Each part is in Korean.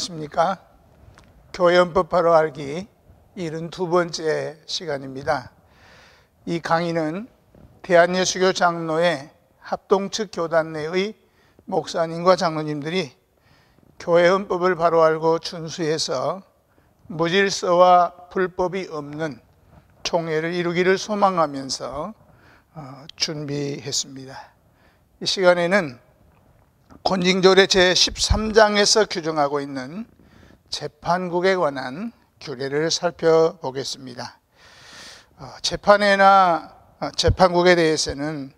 안녕하십니까. 교연법 바로 알기 72번째 시간입니다. 이 강의는 대한예수교 장로회 합동 측 교단 내의 목사님과 장로님들이 교회 헌법을 바로 알고 준수해서 무질서와 불법이 없는 총회를 이루기를 소망하면서 어, 준비했습니다. 이 시간에는 권징조례 제13장에서 규정하고 있는 재판국에 관한 규례를 살펴보겠습니다. 어, 재판회나 어, 재판국에 대해서는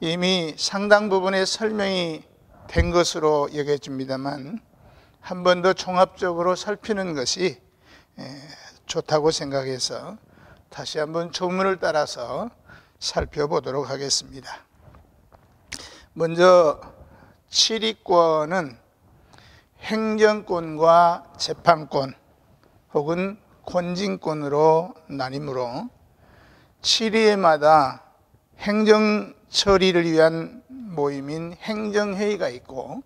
이미 상당 부분의 설명이 된 것으로 여겨집니다만 한 번 더 종합적으로 살피는 것이 좋다고 생각해서 다시 한번 조문을 따라서 살펴보도록 하겠습니다. 먼저 7위권은 행정권과 재판권 혹은 권진권으로 나뉘므로 7위에마다 행정 처리를 위한 모임인 행정회의가 있고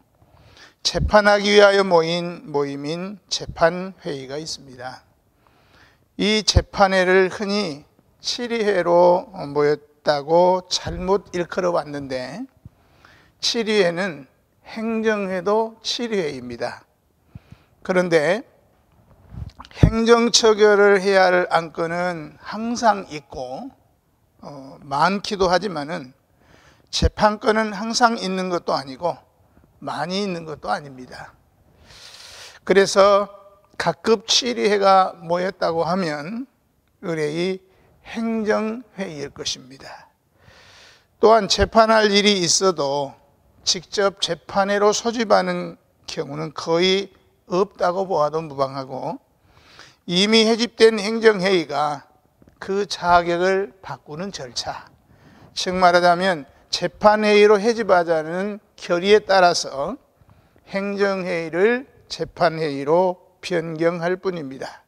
재판하기 위하여 모인 모임인 재판회의가 있습니다. 이 재판회를 흔히 7위회로 모였다고 잘못 일컬어 왔는데 7위회는 행정회도 7회입니다. 그런데 행정처결을 해야 할 안건은 항상 있고 어, 많기도 하지만은 재판권은 항상 있는 것도 아니고 많이 있는 것도 아닙니다. 그래서 각급 7회가 모였다고 하면 의뢰의 행정회의일 것입니다. 또한 재판할 일이 있어도 직접 재판회로 소집하는 경우는 거의 없다고 보아도 무방하고 이미 해집된 행정회의가 그 자격을 바꾸는 절차, 즉 말하자면 재판회의로 해집하자는 결의에 따라서 행정회의를 재판회의로 변경할 뿐입니다.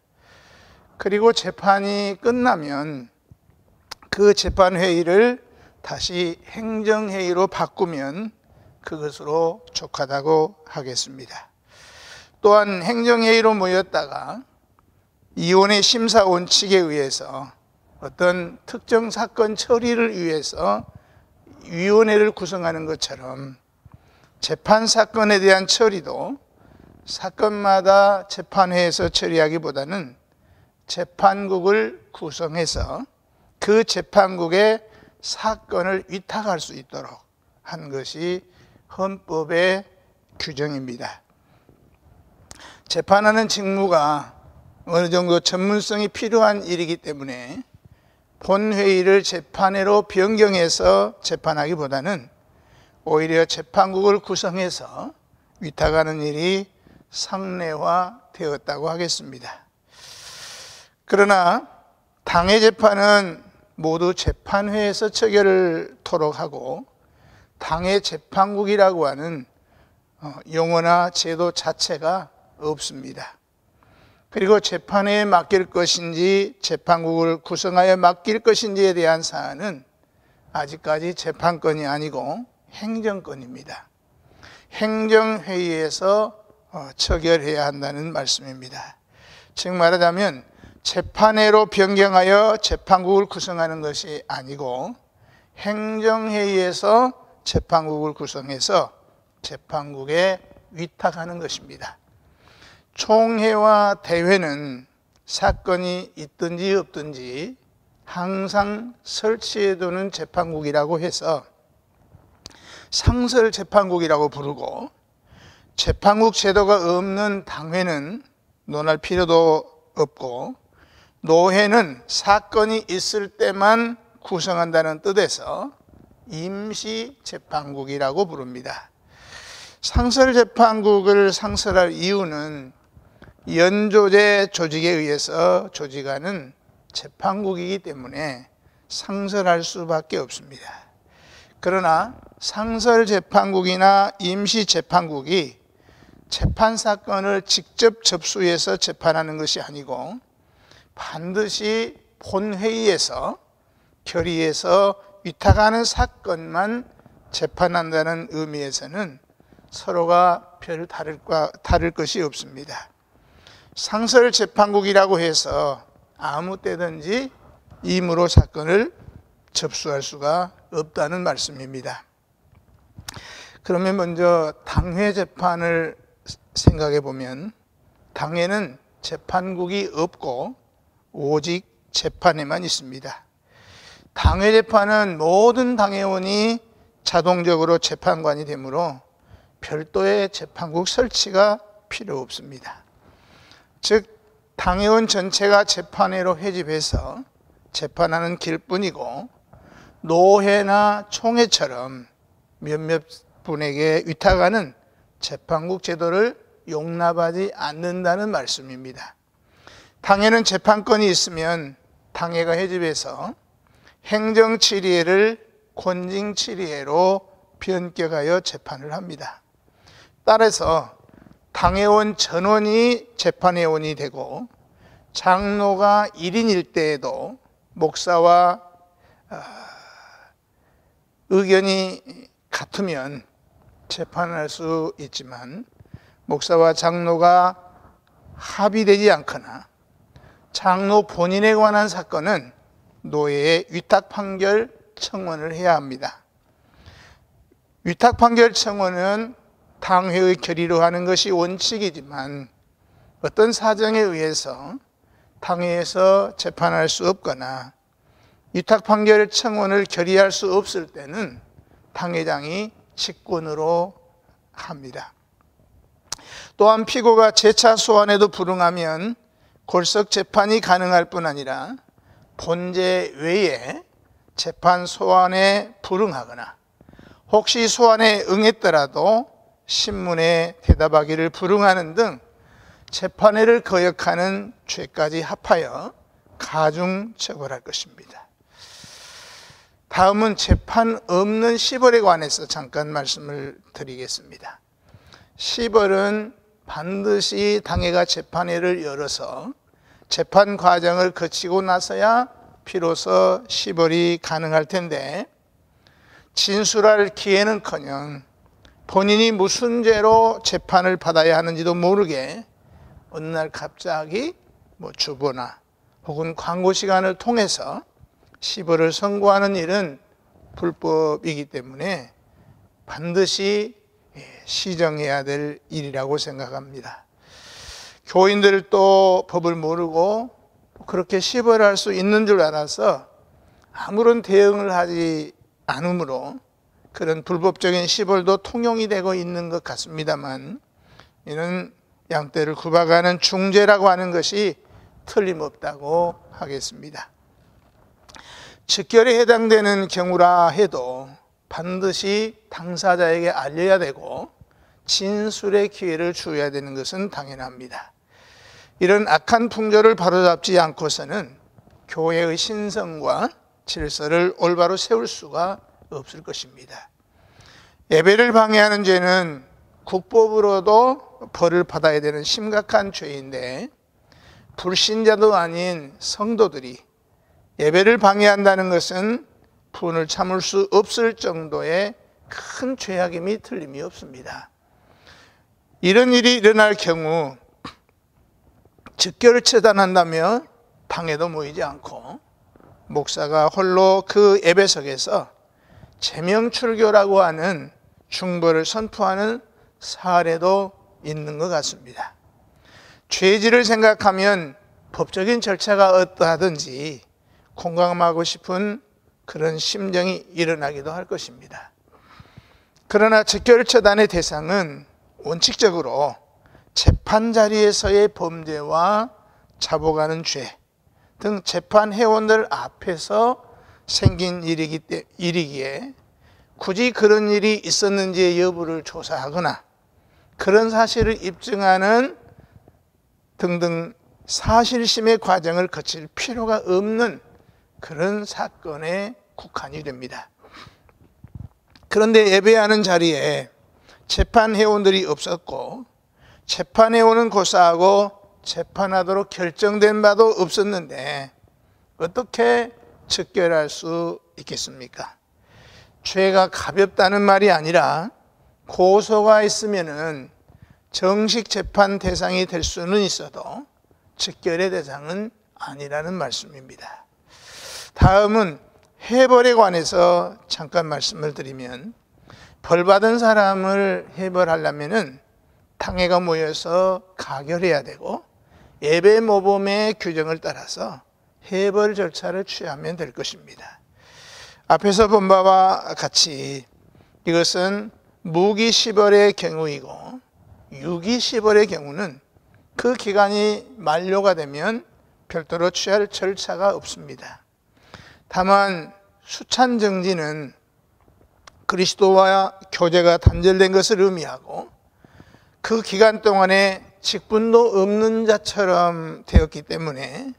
그리고 재판이 끝나면 그 재판회의를 다시 행정회의로 바꾸면 그것으로 족하다고 하겠습니다. 또한 행정회의로 모였다가 이혼의 심사 원칙에 의해서 어떤 특정 사건 처리를 위해서 위원회를 구성하는 것처럼 재판 사건에 대한 처리도 사건마다 재판회에서 처리하기보다는 재판국을 구성해서 그 재판국에 사건을 위탁할 수 있도록 한 것이 헌법의 규정입니다. 재판하는 직무가 어느 정도 전문성이 필요한 일이기 때문에 본회의를 재판회로 변경해서 재판하기보다는 오히려 재판국을 구성해서 위탁하는 일이 상례화되었다고 하겠습니다. 그러나 당의 재판은 모두 재판회에서 처결을 토록 하고 당의 재판국이라고 하는 어, 용어나 제도 자체가 없습니다. 그리고 재판에 맡길 것인지 재판국을 구성하여 맡길 것인지에 대한 사안은 아직까지 재판권이 아니고 행정권입니다. 행정회의에서 어, 처결해야 한다는 말씀입니다. 즉 말하자면 재판회로 변경하여 재판국을 구성하는 것이 아니고 행정회의에서 재판국을 구성해서 재판국에 위탁하는 것입니다. 총회와 대회는 사건이 있든지 없든지 항상 설치해두는 재판국이라고 해서 상설 재판국이라고 부르고 재판국 제도가 없는 당회는 논할 필요도 없고 노회는 사건이 있을 때만 구성한다는 뜻에서 임시재판국이라고 부릅니다. 상설재판국을 상설할 이유는 연조제 조직에 의해서 조직하는 재판국이기 때문에 상설할 수밖에 없습니다. 그러나 상설재판국이나 임시재판국이 재판 사건을 직접 접수해서 재판하는 것이 아니고 반드시 본회의에서 결의해서 위탁하는 사건만 재판한다는 의미에서는 서로가 별 다를 과 다를 것이 없습니다. 상설 재판국이라고 해서 아무 때든지 임으로 사건을 접수할 수가 없다는 말씀입니다. 그러면 먼저 당회 재판을 생각해 보면 당회는 재판국이 없고 오직 재판에만 있습니다. 당회 재판은 모든 당회원이 자동적으로 재판관이 되므로 별도의 재판국 설치가 필요 없습니다. 즉 당회원 전체가 재판회로 회집해서 재판하는 길뿐이고 노회나 총회처럼 몇몇 분에게 위탁하는 재판국 제도를 용납하지 않는다는 말씀입니다. 당회는 재판권이 있으면 당회가 회집해서 행정치리회를 권징치리회로 변격하여 재판을 합니다. 따라서 당회원 전원이 재판회원이 되고 장로가 1인일 때에도 목사와 아, 의견이 같으면 재판할 수 있지만 목사와 장로가 합의되지 않거나 장로 본인에 관한 사건은 노예의 위탁 판결 청원을 해야 합니다. 위탁 판결 청원은 당회의 결의로 하는 것이 원칙이지만 어떤 사정에 의해서 당회에서 재판할 수 없거나 위탁 판결 청원을 결의할 수 없을 때는 당회장이 직권으로 합니다. 또한 피고가 재차 소환에도 불응하면 골석 재판이 가능할 뿐 아니라 본제 외에 재판 소환에 불응하거나 혹시 소환에 응했더라도 신문에 대답하기를 불응하는 등 재판회를 거역하는 죄까지 합하여 가중 처벌할 것입니다. 다음은 재판 없는 시벌에 관해서 잠깐 말씀을 드리겠습니다. 시벌은 반드시 당회가 재판회를 열어서 재판 과정을 거치고 나서야 비로소 시벌이 가능할 텐데 진술할 기회는커녕 본인이 무슨 죄로 재판을 받아야 하는지도 모르게 어느 날 갑자기 뭐 주보나 혹은 광고 시간을 통해서 시벌을 선고하는 일은 불법이기 때문에 반드시 예, 시정해야 될 일이라고 생각합니다. 교인들도 법을 모르고 그렇게 시벌할 수 있는 줄 알아서 아무런 대응을 하지 않으므로 그런 불법적인 시벌도 통용이 되고 있는 것 같습니다만 이는 양떼를 구박하는 중재라고 하는 것이 틀림없다고 하겠습니다. 직결에 해당되는 경우라 해도 반드시 당사자에게 알려야 되고 진술의 기회를 주어야 되는 것은 당연합니다. 이런 악한 풍조를 바로잡지 않고서는 교회의 신성과 질서를 올바로 세울 수가 없을 것입니다. 예배를 방해하는 죄는 국법으로도 벌을 받아야 되는 심각한 죄인데 불신자도 아닌 성도들이 예배를 방해한다는 것은 분을 참을 수 없을 정도의 큰 죄악임이 틀림이 없습니다. 이런 일이 일어날 경우 즉결을 처단한다면 방해도 모이지 않고 목사가 홀로 그 예배석에서 제명출교라고 하는 중벌을 선포하는 사례도 있는 것 같습니다. 죄질을 생각하면 법적인 절차가 어떠하든지 공감하고 싶은 그런 심정이 일어나기도 할 것입니다. 그러나 즉결 처단의 대상은 원칙적으로 재판 자리에서의 범죄와 자복하는 죄 등 재판 회원들 앞에서 생긴 일이기 때, 일이기에 굳이 그런 일이 있었는지의 여부를 조사하거나 그런 사실을 입증하는 등등 사실심의 과정을 거칠 필요가 없는 그런 사건에 국한이 됩니다. 그런데 예배하는 자리에 재판 회원들이 없었고 재판에 오는 고사하고 재판하도록 결정된 바도 없었는데 어떻게 즉결할 수 있겠습니까? 죄가 가볍다는 말이 아니라 고소가 있으면은 정식 재판 대상이 될 수는 있어도 직결의 대상은 아니라는 말씀입니다. 다음은 해벌에 관해서 잠깐 말씀을 드리면 벌 받은 사람을 해벌하려면은 당회가 모여서 가결해야 되고 예배 모범의 규정을 따라서 해벌 절차를 취하면 될 것입니다. 앞에서 본 바와 같이 이것은 무기 시벌의 경우이고 유기 시벌의 경우는 그 기간이 만료가 되면 별도로 취할 절차가 없습니다. 다만 수찬 정지는 그리스도와 교제가 단절된 것을 의미하고 그 기간 동안에 직분도 없는 자처럼 되었기 때문에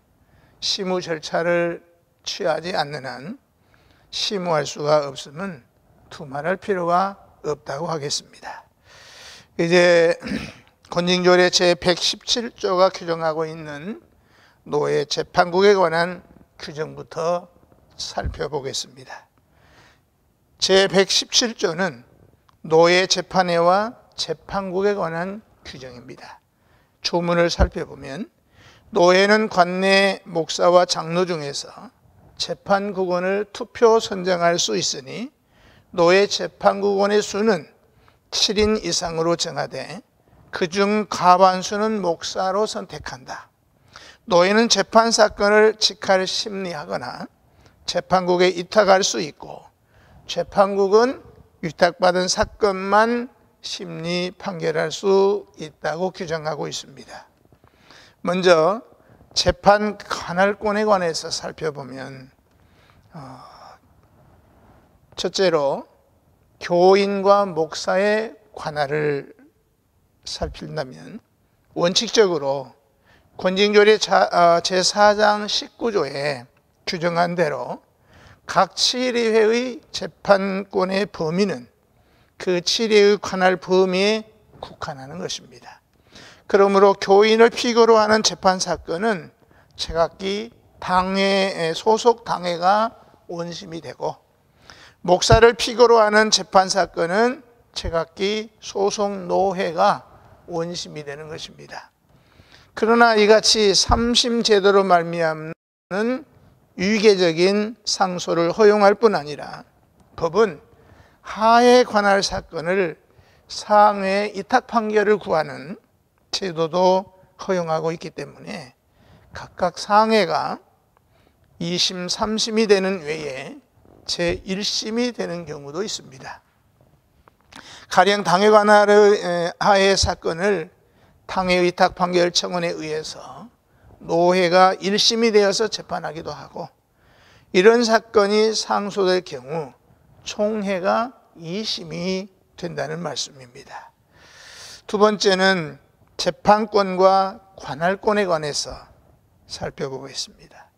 시무 절차를 취하지 않는 한 시무할 수가 없으면 두말할 필요가 없다고 하겠습니다. 이제 권징조례 제 117조가 규정하고 있는 노예 재판국에 관한 규정부터 살펴보겠습니다. 제 117조는 노예 재판회와 재판국에 관한 규정입니다. 조문을 살펴보면 노예는 관내 목사와 장로 중에서 재판국원을 투표 선정할 수 있으니 노예 재판국원의 수는 7인 이상으로 정하되 그중 과반수는 목사로 선택한다. 노예는 재판 사건을 직할 심리하거나 재판국에 위탁할 수 있고 재판국은 위탁받은 사건만 심리 판결할 수 있다고 규정하고 있습니다. 먼저 재판 관할권에 관해서 살펴보면 어, 첫째로 교인과 목사의 관할을 살핀다면 원칙적으로 권징조례 제4장 19조에 규정한 대로 각 치리회의 재판권의 범위는 그 치리의 관할 범위에 국한하는 것입니다. 그러므로 교인을 피고로 하는 재판 사건은 제각기 당회 소속 당회가 원심이 되고 목사를 피고로 하는 재판 사건은 제각기 소속 노회가 원심이 되는 것입니다. 그러나 이같이 삼심 제도로 말미암는 유계적인 상소를 허용할 뿐 아니라 법은 하에 관할 사건을 상회 이탁 판결을 구하는 제도도 허용하고 있기 때문에 각각 상해가 2심, 3심이 되는 외에 제1심이 되는 경우도 있습니다. 가령 당해 관할의 하해 사건을 당해 위탁 판결 청원에 의해서 노회가 1심이 되어서 재판하기도 하고 이런 사건이 상소될 경우 총회가 2심이 된다는 말씀입니다. 두 번째는 재판권과 관할권에 관해서 살펴보겠습니다.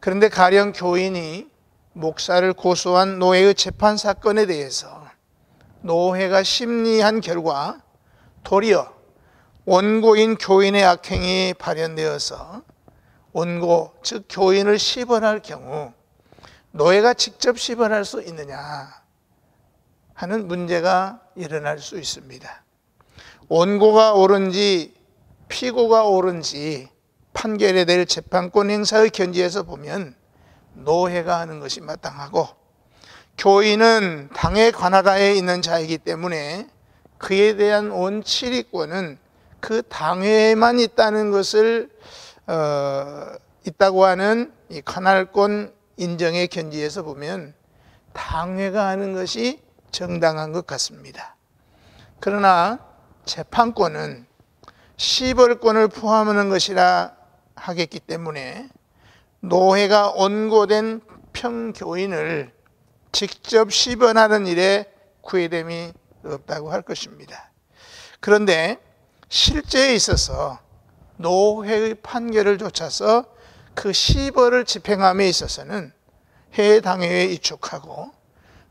그런데 가령 교인이 목사를 고소한 노예의 재판 사건에 대해서 노회가 심리한 결과 도리어 원고인 교인의 악행이 발현되어서 원고 즉 교인을 시벌할 경우 노예가 직접 시벌할 수 있느냐 하는 문제가 일어날 수 있습니다. 원고가 옳은지 피고가 옳은지 판결에 대해 재판권 행사의 견지에서 보면 노회가 하는 것이 마땅하고 교인은 당의 관할하에 있는 자이기 때문에 그에 대한 원치리권은 그 당회에만 있다는 것을 어, 있다고 하는 이 관할권 인정의 견지에서 보면 당회가 하는 것이 정당한 것 같습니다. 그러나 재판권은 시벌권을 포함하는 것이라 하겠기 때문에 노회가 원고된 평교인을 직접 시번하는 일에 구애됨이 없다고 할 것입니다. 그런데 실제에 있어서 노회의 판결을 좇아서 그 시벌을 집행함에 있어서는 해당회에 이촉하고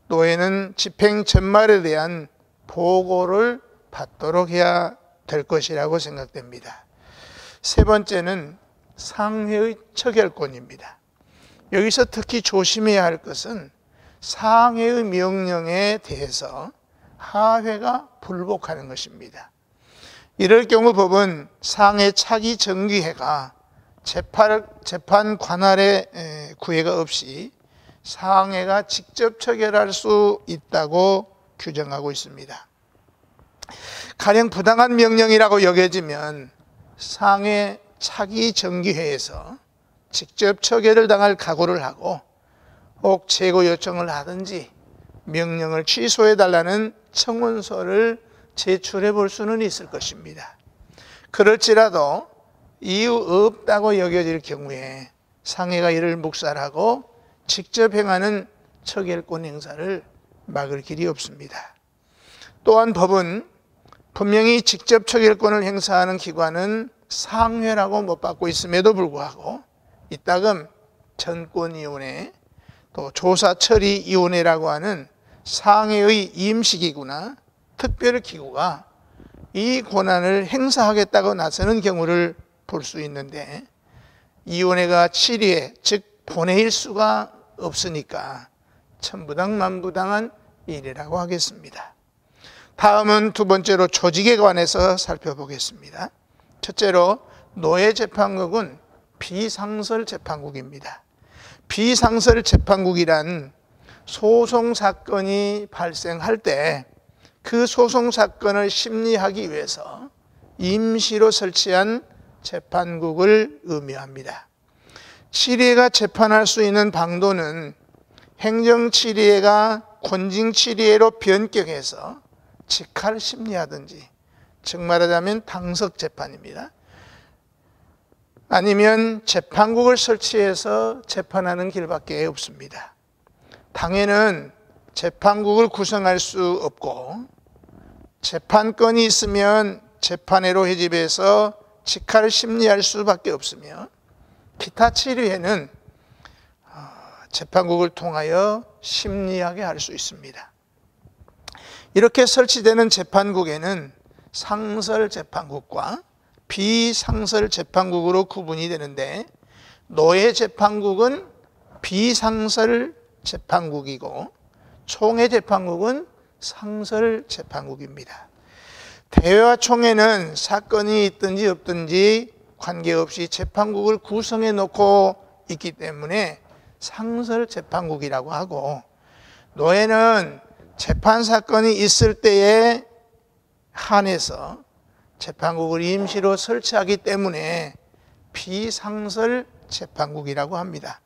노예는 집행 전말에 대한 보고를 받도록 해야 될 것이라고 생각됩니다. 세 번째는 상회의 처결권입니다. 여기서 특히 조심해야 할 것은 상회의 명령에 대해서 하회가 불복하는 것입니다. 이럴 경우 법은 상해 차기 정기회가 재판, 재판 관할의 구애가 없이 상해가 직접 처결할 수 있다고 규정하고 있습니다. 가령 부당한 명령이라고 여겨지면 상해 차기 정기회에서 직접 처결을 당할 각오를 하고 혹 재고 요청을 하든지 명령을 취소해 달라는 청원서를 제출해 볼 수는 있을 것입니다. 그럴지라도 이유 없다고 여겨질 경우에 상해가 이를 묵살하고 직접 행하는 처결권 행사를 막을 길이 없습니다. 또한 법은 분명히 직접 처결권을 행사하는 기관은 상회라고 못 받고 있음에도 불구하고 이따금 전권위원회 또 조사처리위원회라고 하는 상해의 임시기구나 특별기구가 이 권한을 행사하겠다고 나서는 경우를 볼 수 있는데 이원회가 7위에 즉 본회일 수가 없으니까 천부당만부당한 일이라고 하겠습니다. 다음은 두 번째로 조직에 관해서 살펴보겠습니다. 첫째로 노예재판국은 비상설 재판국입니다. 비상설 재판국이란 소송 사건이 발생할 때 그 소송 사건을 심리하기 위해서 임시로 설치한 재판국을 의미합니다. 치리가 재판할 수 있는 방도는 행정치리가 권징치리로 변격해서 직할 심리하든지 즉 말하자면 당석 재판입니다. 아니면 재판국을 설치해서 재판하는 길밖에 없습니다. 당에는 재판국을 구성할 수 없고 재판권이 있으면 재판회로 회집해서 직할 심리할 수밖에 없으며 기타 치료에는 어, 재판국을 통하여 심리하게 할 수 있습니다. 이렇게 설치되는 재판국에는 상설 재판국과 비상설 재판국으로 구분이 되는데 노예 재판국은 비상설 재판국이고 총회 재판국은 상설 재판국입니다. 대회와 총회는 사건이 있든지 없든지 관계없이 재판국을 구성해 놓고 있기 때문에 상설 재판국이라고 하고 노예는 재판 사건이 있을 때에 한해서 재판국을 임시로 설치하기 때문에 비상설 재판국이라고 합니다.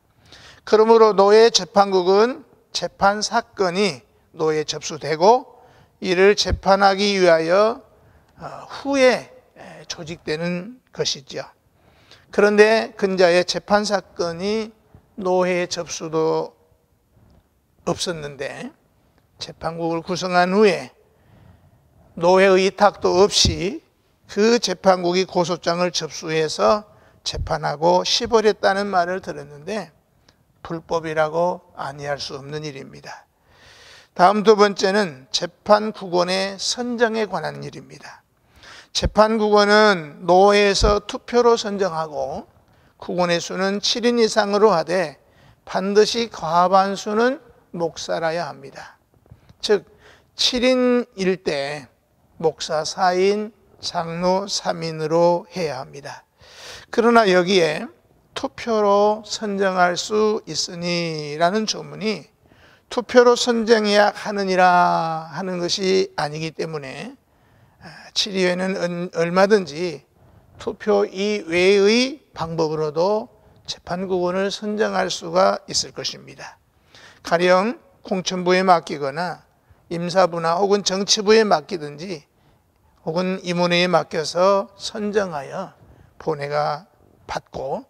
그러므로 노예 재판국은 재판 사건이 노예 접수되고 이를 재판하기 위하여 어, 후에 조직되는 것이죠. 그런데 근자의 재판 사건이 노예 접수도 없었는데 재판국을 구성한 후에 노예 의탁도 없이 그 재판국이 고소장을 접수해서 재판하고 시벌했다는 말을 들었는데 불법이라고 아니할 수 없는 일입니다. 다음 두 번째는 재판국원의 선정에 관한 일입니다. 재판국원은 노회에서 투표로 선정하고 국원의 수는 7인 이상으로 하되 반드시 과반수는 목사라야 합니다. 즉 7인일 때 목사 4인, 장로 3인으로 해야 합니다. 그러나 여기에 투표로 선정할 수 있으니라는 조문이 투표로 선정해야 하느니라 하는 것이 아니기 때문에 7위에는 얼마든지 투표 이외의 방법으로도 재판국원을 선정할 수가 있을 것입니다. 가령 공천부에 맡기거나 임사부나 혹은 정치부에 맡기든지 혹은 임원회에 맡겨서 선정하여 본회가 받고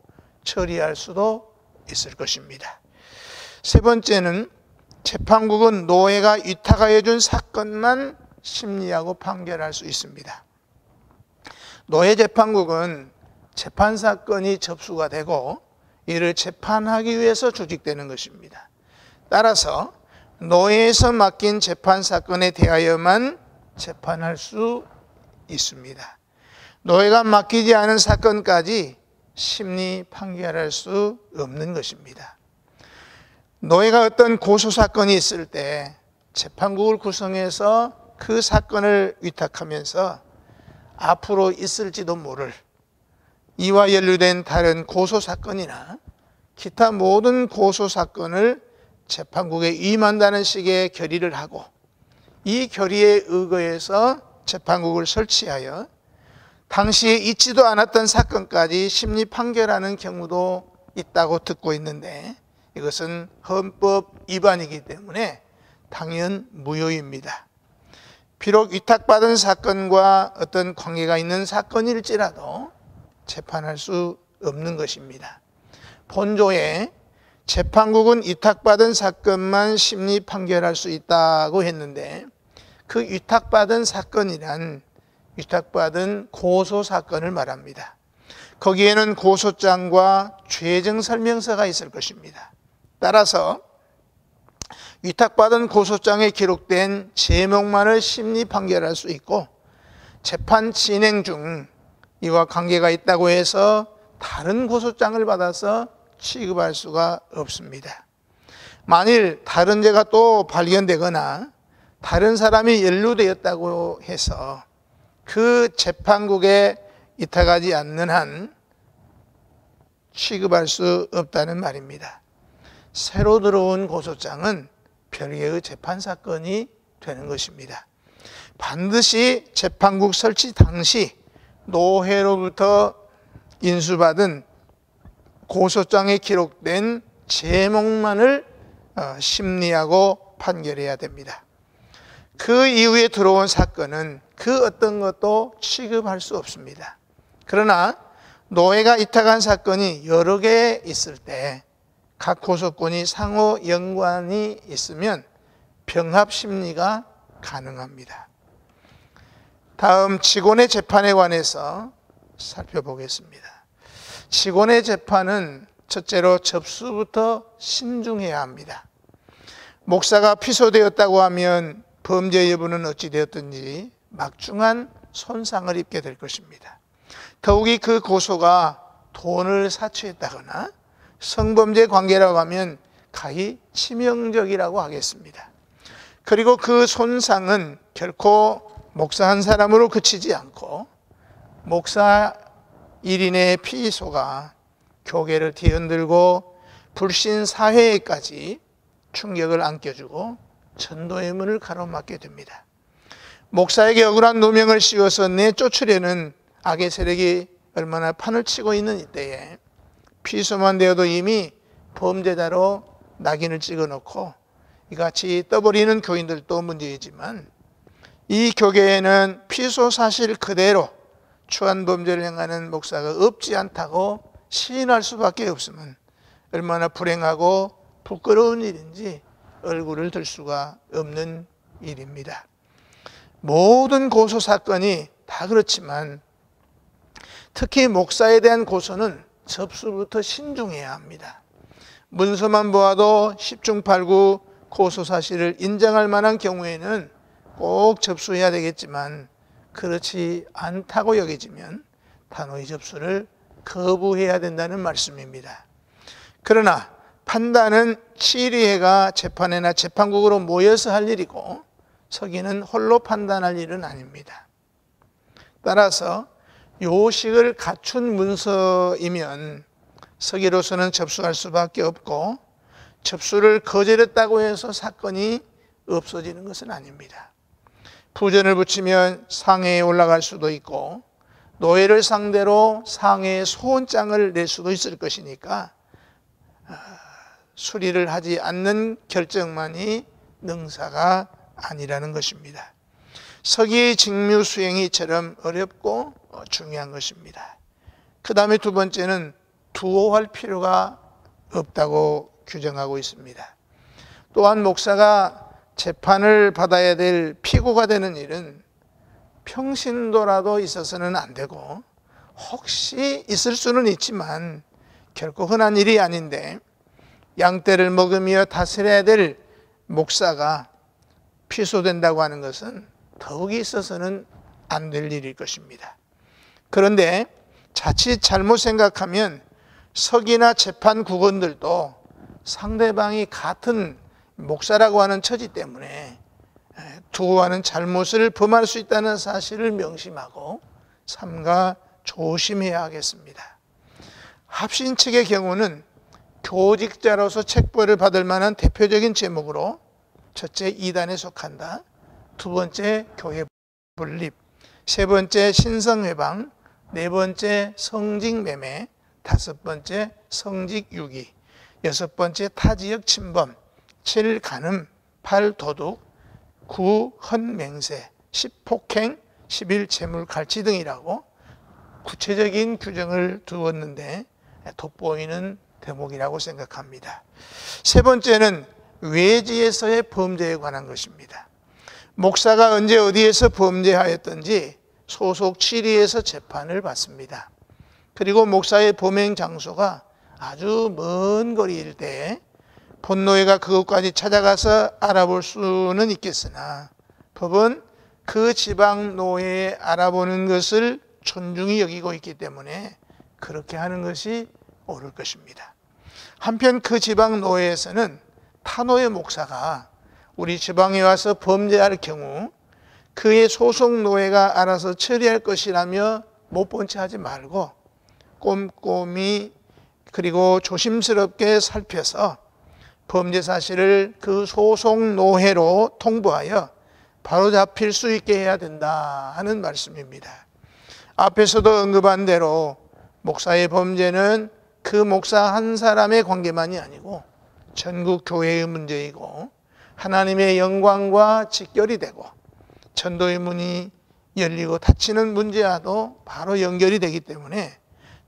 처리할 수도 있을 것입니다. 세 번째는 재판국은 노예가 위탁하여 준 사건만 심리하고 판결할 수 있습니다. 노예 재판국은 재판 사건이 접수가 되고 이를 재판하기 위해서 조직되는 것입니다. 따라서 노예에서 맡긴 재판 사건에 대하여만 재판할 수 있습니다. 노예가 맡기지 않은 사건까지 심리 판결할 수 없는 것입니다. 노예가 어떤 고소 사건이 있을 때 재판국을 구성해서 그 사건을 위탁하면서 앞으로 있을지도 모를 이와 연루된 다른 고소 사건이나 기타 모든 고소 사건을 재판국에 임한다는 식의 결의를 하고 이 결의에 의거해서 재판국을 설치하여 당시에 있지도 않았던 사건까지 심리 판결하는 경우도 있다고 듣고 있는데 이것은 헌법 위반이기 때문에 당연 무효입니다. 비록 위탁받은 사건과 어떤 관계가 있는 사건일지라도 재판할 수 없는 것입니다. 본조에 재판국은 위탁받은 사건만 심리 판결할 수 있다고 했는데 그 위탁받은 사건이란 위탁받은 고소 사건을 말합니다. 거기에는 고소장과 죄정 설명서가 있을 것입니다. 따라서 위탁받은 고소장에 기록된 제목만을 심리 판결할 수 있고 재판 진행 중 이와 관계가 있다고 해서 다른 고소장을 받아서 취급할 수가 없습니다. 만일 다른 죄가 또 발견되거나 다른 사람이 연루되었다고 해서 그 재판국에 이탁하지 않는 한 취급할 수 없다는 말입니다. 새로 들어온 고소장은 별개의 재판 사건이 되는 것입니다. 반드시 재판국 설치 당시 노회로부터 인수받은 고소장에 기록된 제목만을 어, 심리하고 판결해야 됩니다. 그 이후에 들어온 사건은 그 어떤 것도 취급할 수 없습니다. 그러나 노예가 이탁한 사건이 여러 개 있을 때 각 고소권이 상호 연관이 있으면 병합 심리가 가능합니다. 다음 직원의 재판에 관해서 살펴보겠습니다. 직원의 재판은 첫째로 접수부터 신중해야 합니다. 목사가 피소되었다고 하면 범죄 여부는 어찌 되었든지 막중한 손상을 입게 될 것입니다. 더욱이 그 고소가 돈을 사취했다거나 성범죄 관계라고 하면 가히 치명적이라고 하겠습니다. 그리고 그 손상은 결코 목사 한 사람으로 그치지 않고 목사 1인의 피소가 교계를 뒤흔들고 불신 사회에까지 충격을 안겨주고 전도의 문을 가로막게 됩니다. 목사에게 억울한 누명을 씌워서 내쫓으려는 악의 세력이 얼마나 판을 치고 있는 이때에 피소만 되어도 이미 범죄자로 낙인을 찍어 놓고 이같이 떠버리는 교인들도 문제이지만 이 교계에는 피소 사실 그대로 추한 범죄를 행하는 목사가 없지 않다고 시인할 수밖에 없으면 얼마나 불행하고 부끄러운 일인지 얼굴을 들 수가 없는 일입니다. 모든 고소 사건이 다 그렇지만 특히 목사에 대한 고소는 접수부터 신중해야 합니다. 문서만 보아도 10중 8구 고소 사실을 인정할 만한 경우에는 꼭 접수해야 되겠지만 그렇지 않다고 여겨지면 단호히 접수를 거부해야 된다는 말씀입니다. 그러나 판단은 치리회가 재판이나 재판국으로 모여서 할 일이고 서기는 홀로 판단할 일은 아닙니다. 따라서 요식을 갖춘 문서이면 서기로서는 접수할 수밖에 없고 접수를 거절했다고 해서 사건이 없어지는 것은 아닙니다. 부전을 붙이면 상해에 올라갈 수도 있고 노예를 상대로 상해의 소원장을 낼 수도 있을 것이니까 아, 수리를 하지 않는 결정만이 능사가 아니라는 것입니다. 서기의 직무 수행이 이처럼 어렵고 중요한 것입니다. 그 다음에 두 번째는 두어할 필요가 없다고 규정하고 있습니다. 또한 목사가 재판을 받아야 될 피고가 되는 일은 평신도라도 있어서는 안 되고 혹시 있을 수는 있지만 결코 흔한 일이 아닌데 양떼를 먹으며 다스려야 될 목사가 피소된다고 하는 것은 더욱이 있어서는 안 될 일일 것입니다. 그런데 자칫 잘못 생각하면 석이나 재판 국원들도 상대방이 같은 목사라고 하는 처지 때문에 두고하는 잘못을 범할 수 있다는 사실을 명심하고 삼가 조심해야 하겠습니다. 합신 측의 경우는 교직자로서 책벌을 받을 만한 대표적인 제목으로 첫째 이단에 속한다. 두 번째 교회 분립, 세 번째 신성훼방, 네 번째 성직 매매, 다섯 번째 성직 유기, 여섯 번째 타지역 침범, 칠 간음, 팔 도둑, 구 헛맹세, 십 폭행, 십일 재물 갈취 등이라고 구체적인 규정을 두었는데 돋보이는 대목이라고 생각합니다. 세 번째는 외지에서의 범죄에 관한 것입니다. 목사가 언제 어디에서 범죄하였던지 소속 치리에서 재판을 받습니다. 그리고 목사의 범행 장소가 아주 먼 거리일 때 본노예가 그것까지 찾아가서 알아볼 수는 있겠으나 법은 그 지방 노예에 알아보는 것을 존중히 여기고 있기 때문에 그렇게 하는 것이 옳을 것입니다. 한편 그 지방 노예에서는 타노의 목사가 우리 지방에 와서 범죄할 경우 그의 소속 노예가 알아서 처리할 것이라며 못 본 채 하지 말고 꼼꼼히 그리고 조심스럽게 살펴서 범죄 사실을 그 소속 노예로 통보하여 바로 잡힐 수 있게 해야 된다 하는 말씀입니다. 앞에서도 언급한 대로 목사의 범죄는 그 목사 한 사람의 관계만이 아니고 전국 교회의 문제이고 하나님의 영광과 직결이 되고 전도의 문이 열리고 닫히는 문제와도 바로 연결이 되기 때문에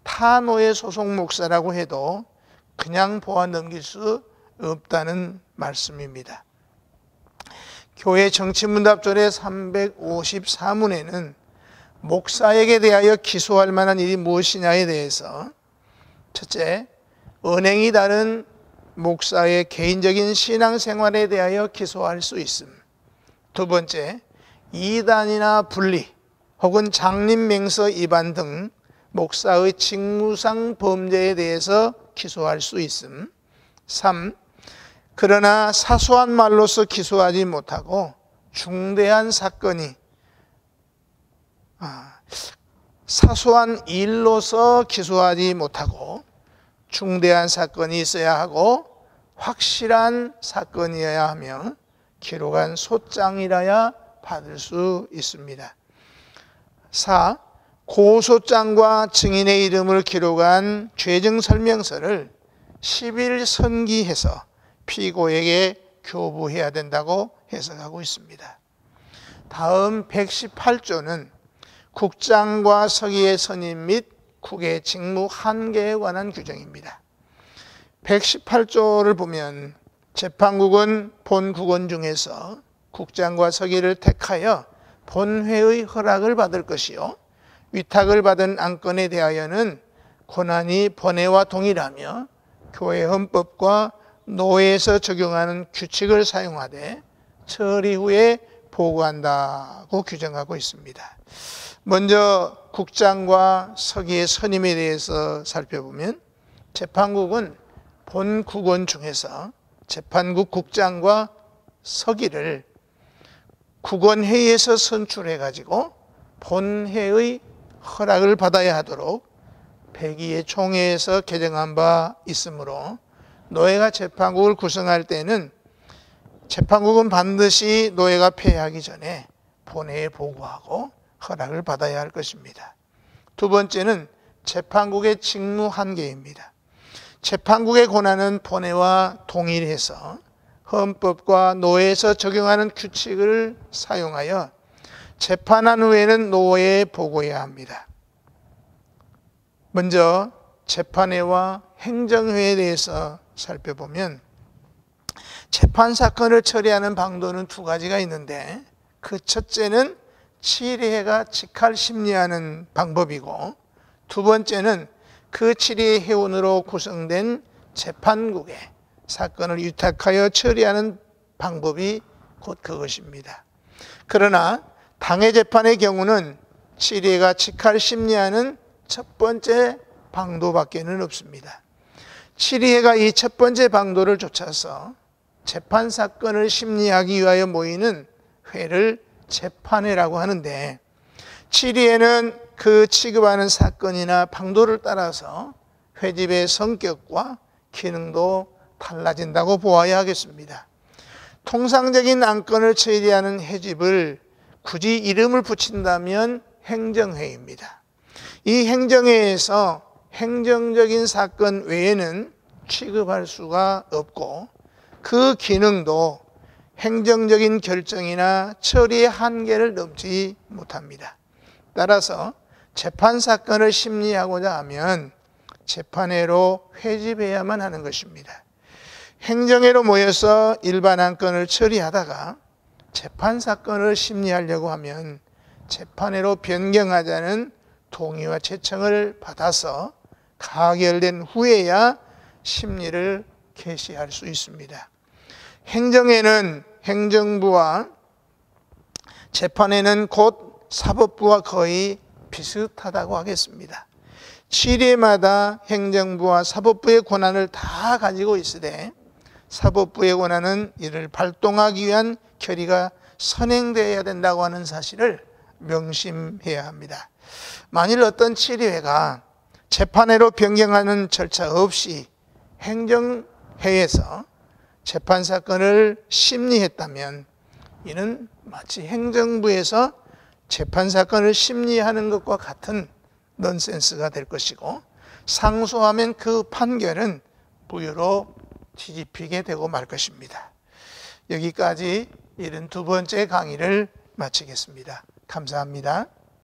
타노의 소속 목사라고 해도 그냥 보아 넘길 수 없다는 말씀입니다. 교회 정치문답절의 354문에는 목사에게 대하여 기소할 만한 일이 무엇이냐에 대해서 첫째, 은행이 다른 목사의 개인적인 신앙생활에 대하여 기소할 수 있음. 두 번째, 이단이나 분리 혹은 장림맹서 위반 등 목사의 직무상 범죄에 대해서 기소할 수 있음. 3. 그러나 사소한 말로서 기소하지 못하고 중대한 사건이 아, 사소한 일로서 기소하지 못하고 중대한 사건이 있어야 하고 확실한 사건이어야 하며 기록한 소장이라야 받을 수 있습니다. 4. 고소장과 증인의 이름을 기록한 죄증 설명서를 10일 선기해서 피고에게 교부해야 된다고 해석하고 있습니다. 다음 118조는 국장과 서기의 선임 및 국의 직무 한계에 관한 규정입니다. 118조를 보면 재판국은 본 국원 중에서 국장과 서기를 택하여 본회의 허락을 받을 것이요 위탁을 받은 안건에 대하여는 권한이 본회와 동일하며 교회 헌법과 노예에서 적용하는 규칙을 사용하되 처리 후에 보고한다고 규정하고 있습니다. 먼저 국장과 서기의 선임에 대해서 살펴보면 재판국은 본 국원 중에서 재판국 국장과 서기를 국원회의에서 선출해 가지고 본회의 허락을 받아야 하도록 백의의 총회에서 개정한 바 있으므로 노예가 재판국을 구성할 때는 재판국은 반드시 노예가 폐하기 전에 본회에 보고하고 허락을 받아야 할 것입니다. 두 번째는 재판국의 직무 한계입니다. 재판국의 권한은 본회와 동일해서 헌법과 노예에서 적용하는 규칙을 사용하여 재판한 후에는 노예에 보고해야 합니다. 먼저 재판회와 행정회에 대해서 살펴보면 재판 사건을 처리하는 방도는 두 가지가 있는데 그 첫째는 치리해가 직할 심리하는 방법이고 두 번째는 그 치리의 회원으로 구성된 재판국에 사건을 위탁하여 처리하는 방법이 곧 그것입니다. 그러나 당해 재판의 경우는 치리해가 직할 심리하는 첫 번째 방도밖에는 없습니다. 치리해가 이 첫 번째 방도를 쫓아서 재판 사건을 심리하기 위하여 모이는 회를 재판회라고 하는데 7위에는 그 취급하는 사건이나 방도를 따라서 회집의 성격과 기능도 달라진다고 보아야 하겠습니다. 통상적인 안건을 처리하는 회집을 굳이 이름을 붙인다면 행정회의입니다. 이 행정회에서 행정적인 사건 외에는 취급할 수가 없고 그 기능도 행정적인 결정이나 처리의 한계를 넘지 못합니다. 따라서 재판 사건을 심리하고자 하면 재판회로 회집해야만 하는 것입니다. 행정회로 모여서 일반 안건을 처리하다가 재판 사건을 심리하려고 하면 재판회로 변경하자는 동의와 채청을 받아서 가결된 후에야 심리를 개시할 수 있습니다. 행정회는 행정부와 재판회는 곧 사법부와 거의 비슷하다고 하겠습니다. 치례마다 행정부와 사법부의 권한을 다 가지고 있으되 사법부의 권한은 이를 발동하기 위한 결의가 선행되어야 된다고 하는 사실을 명심해야 합니다. 만일 어떤 치리회가 재판회로 변경하는 절차 없이 행정회에서 재판 사건을 심리했다면 이는 마치 행정부에서 재판 사건을 심리하는 것과 같은 넌센스가 될 것이고 상소하면 그 판결은 부유로 뒤집히게 되고 말 것입니다. 여기까지 72번째 강의를 마치겠습니다. 감사합니다.